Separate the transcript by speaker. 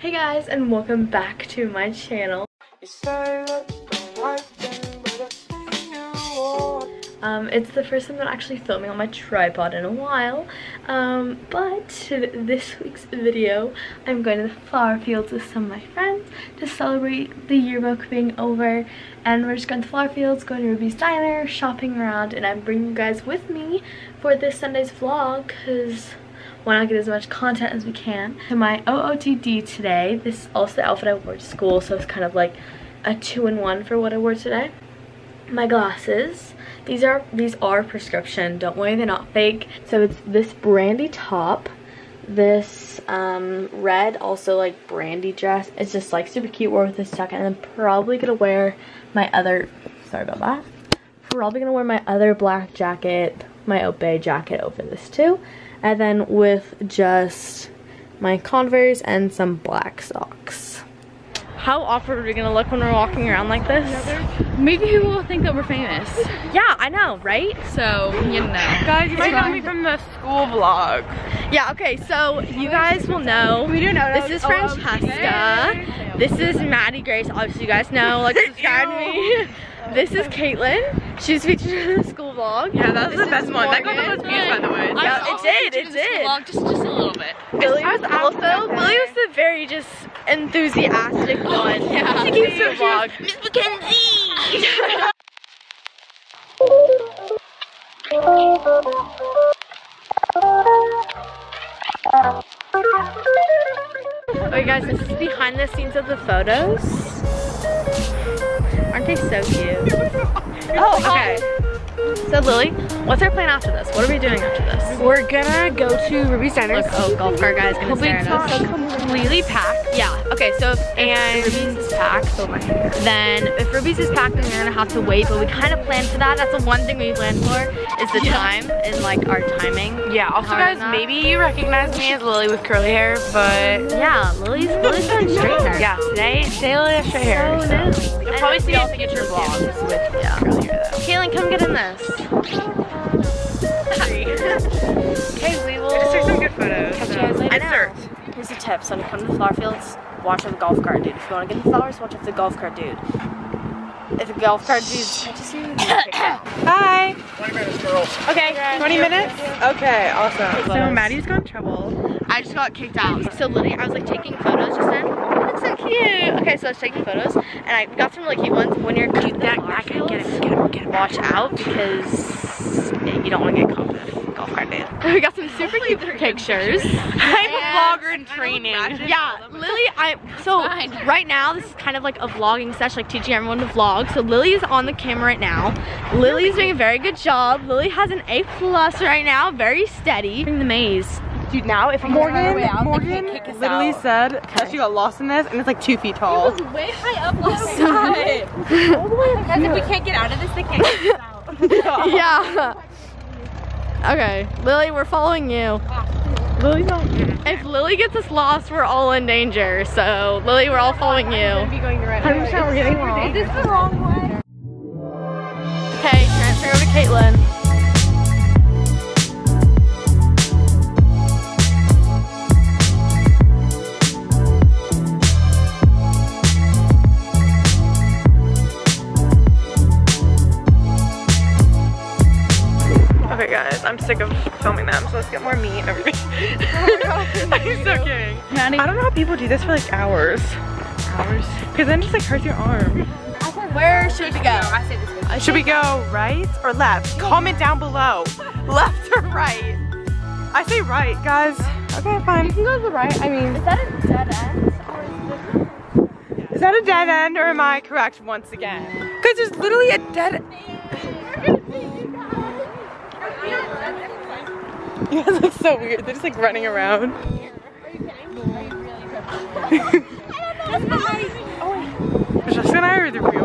Speaker 1: Hey guys and welcome back to my channel. Um, it's the first time I'm actually filming on my tripod in a while, um, but this week's video, I'm going to the flower fields with some of my friends to celebrate the yearbook being over, and we're just going to the flower fields, going to Ruby's Diner, shopping around, and I'm bringing you guys with me for this Sunday's vlog, because why not get as much content as we can. To my OOTD today, this is also the outfit I wore to school, so it's kind of like a two-in-one for what I wore today. My glasses, these are these are prescription, don't worry, they're not fake. So it's this brandy top, this um, red, also like brandy dress. It's just like super cute, wear with this jacket, and I'm probably gonna wear my other, sorry about that. Probably gonna wear my other black jacket, my Obey jacket over this too. And then with just my Converse and some black socks. How awkward are we gonna look when we're walking around like this?
Speaker 2: Maybe people will think that we're famous.
Speaker 1: Yeah, I know, right?
Speaker 2: So, you know.
Speaker 3: Guys, you might know me from the school vlog.
Speaker 1: Yeah, okay, so you guys will know.
Speaker 3: We do know.
Speaker 1: This is Francesca. This is Maddie Grace. Obviously, you guys know. Like, subscribe to me. This is Caitlin. She's featured in the school vlog.
Speaker 3: Yeah, that was the best one. That got the most views, by the way.
Speaker 1: Yeah, it did, it did.
Speaker 2: Vlog, just, just a little bit.
Speaker 1: Lily was also, Billy was the very just enthusiastic one.
Speaker 2: Yeah.
Speaker 1: She keeps the vlog.
Speaker 2: Miss Mackenzie!
Speaker 1: Okay guys, this is behind the scenes of the photos. Aren't they so cute? Oh, okay. So Lily, what's our plan after this? What are we doing after this?
Speaker 3: We're gonna go to Ruby's Diner.
Speaker 1: Look, oh, golf cart guy's gonna stare at us.
Speaker 3: completely packed.
Speaker 1: Yeah, okay, so if,
Speaker 3: And-
Speaker 1: if Ruby's is packed, oh then if Ruby's is packed, then we're gonna have to wait, but we kind of planned for that. That's the one thing we planned for, is the time, and like our timing.
Speaker 3: Yeah, also guys, maybe you recognize me as Lily with curly hair, but
Speaker 1: Yeah, Lily's, Lily's straight hair.
Speaker 3: yeah, today, today Lily has straight hair.
Speaker 1: So
Speaker 3: So. You'll probably see all future vlogs with
Speaker 1: Yeah.
Speaker 3: curly hair though.
Speaker 1: Kaylin, come get in this. Okay, we will
Speaker 3: Just take some good photos.
Speaker 1: catch you guys later.
Speaker 3: I know.
Speaker 1: Here's a tip, so when you come to the flower fields, watch for the golf cart dude. If you want to get the flowers, watch out for the golf cart dude. If the golf cart dude catches you, you take it.
Speaker 3: Hi.
Speaker 4: 20 minutes, girls.
Speaker 3: Okay, 20 minutes? Okay, awesome. So Maddie's got in trouble.
Speaker 1: I just got kicked out. So literally, I was like taking photos just then. So cute. Okay, so I was taking photos, and I got some really cute ones. When you're cute, that
Speaker 3: Get him, get him, get him.
Speaker 1: watch out because you don't want to get caught with golf cart dude. We got some super cute pictures.
Speaker 3: I'm a vlogger in training.
Speaker 1: Yeah, Lily, I so right now this is kind of like a vlogging session, like teaching everyone to vlog. So Lily is on the camera right now. Lily's doing a very good job. Lily has an A plus right now, very steady. In the maze.
Speaker 3: Dude, now if Morgan, Morgan literally said that she got lost in this and it's like two feet tall.
Speaker 2: Way high up last time. Because if we can't get out of this, they can't get us out.
Speaker 1: yeah. Okay, Lily, we're following you. Ah.
Speaker 3: Lily's not
Speaker 1: If Lily gets us lost, we're all in danger. So Lily, we're all following you.
Speaker 3: be going the right way. 100% we're getting lost.
Speaker 2: Is this the wrong way?
Speaker 1: Okay, transfer over to Caitlin.
Speaker 3: Okay guys, I'm sick of filming them, so let's get more meat over oh me. I'm so kidding.
Speaker 2: Maddie.
Speaker 3: I don't know how people do this for like hours. Hours? Because then it just like hurts your arm.
Speaker 1: I thought where should we go?
Speaker 2: I say this way.
Speaker 3: Should we go right or left? Comment down below. Left or right? I say right, guys. Okay, fine. You can go to the right. I mean,
Speaker 1: Is that a dead end?
Speaker 3: Or is that a dead end or am I correct once again? Because there's literally a dead You guys look so weird. They're just like running around. Jessica and I are the real